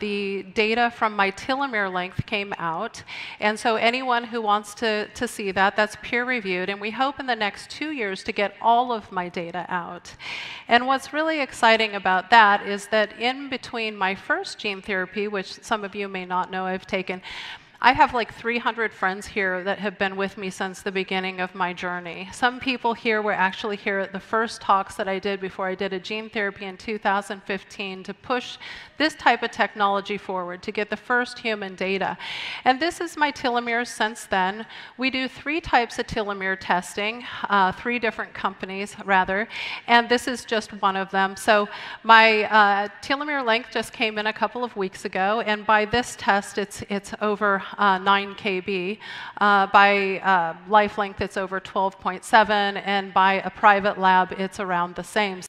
the data from my telomere length came out. And so anyone who wants to, to see that, that's peer reviewed. And we hope in the next two years to get all of my data out. And what's really exciting about that is that in between my first gene therapy, which some of you may not know I've taken, I have like 300 friends here that have been with me since the beginning of my journey. Some people here were actually here at the first talks that I did before I did a gene therapy in 2015 to push this type of technology forward, to get the first human data. And this is my telomeres since then. We do three types of telomere testing, uh, three different companies rather, and this is just one of them. So my uh, telomere length just came in a couple of weeks ago, and by this test, it's, it's over uh, 9 kb. Uh, by uh, Life Length, it's over 12.7, and by a private lab, it's around the same.